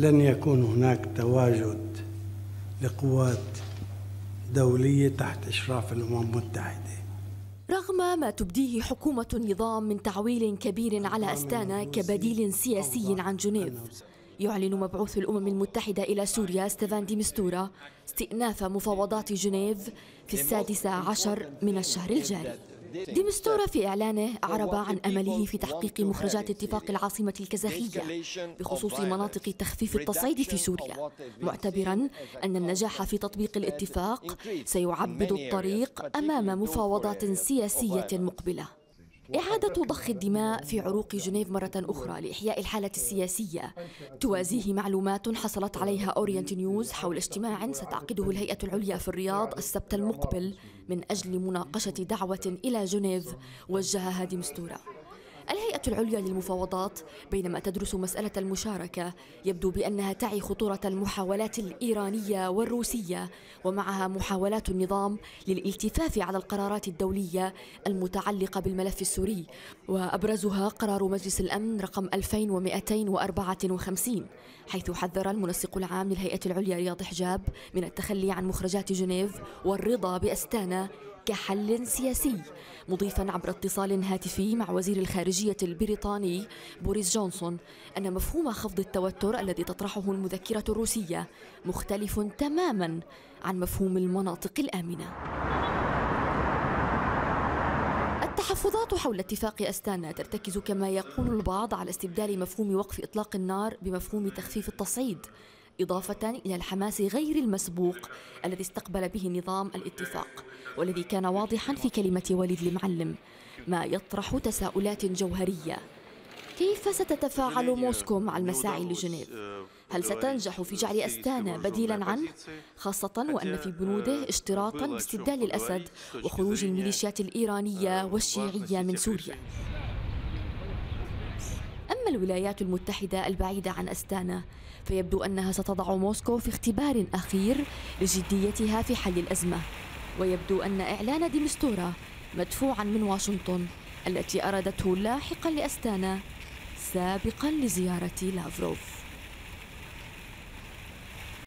لن يكون هناك تواجد لقوات دولية تحت إشراف الأمم المتحدة. رغم ما تبديه حكومة النظام من تعويل كبير على أستانا كبديل سياسي عن جنيف يعلن مبعوث الأمم المتحدة إلى سوريا ستيفان دي مستورا استئناف مفاوضات جنيف في السادسة عشر من الشهر الجاري. ديمستورا في إعلانه أعرب عن أمله في تحقيق مخرجات اتفاق العاصمة الكازاخية بخصوص مناطق تخفيف التصعيد في سوريا. معتبرا أن النجاح في تطبيق الاتفاق سيعبد الطريق أمام مفاوضات سياسية مقبلة. إعادة ضخ الدماء في عروق جنيف مرة أخرى لإحياء الحالة السياسية. توازيه معلومات حصلت عليها أورينت نيوز حول اجتماع ستعقده الهيئة العليا في الرياض السبت المقبل من أجل مناقشة دعوة إلى جنيف وجهها ديمستورا الهيئة العليا للمفاوضات بينما تدرس مسألة المشاركة يبدو بأنها تعي خطورة المحاولات الإيرانية والروسية ومعها محاولات النظام للالتفاف على القرارات الدولية المتعلقة بالملف السوري وأبرزها قرار مجلس الأمن رقم 2254 حيث حذر المنسق العام للهيئة العليا رياض حجاب من التخلي عن مخرجات جنيف والرضا بأستانا كحل سياسي مضيفا عبر اتصال هاتفي مع وزير الخارجية البريطاني بوريس جونسون أن مفهوم خفض التوتر الذي تطرحه المذكرة الروسية مختلف تماما عن مفهوم المناطق الآمنة. التحفظات حول اتفاق أستانا ترتكز كما يقول البعض على استبدال مفهوم وقف إطلاق النار بمفهوم تخفيف التصعيد إضافة إلى الحماس غير المسبوق الذي استقبل به نظام الاتفاق والذي كان واضحا في كلمة وليد المعلم ما يطرح تساؤلات جوهرية. كيف ستتفاعل موسكو مع المساعي لجنيف؟ هل ستنجح في جعل أستانا بديلا عنه؟ خاصة وأن في بنوده اشتراطا باستبدال الأسد وخروج الميليشيات الإيرانية والشيعية من سوريا. الولايات المتحدة البعيدة عن أستانا فيبدو أنها ستضع موسكو في اختبار أخير لجديتها في حل الأزمة. ويبدو أن إعلان ديمستورا مدفوعا من واشنطن التي أرادته لاحقا لأستانا سابقا لزيارة لافروف.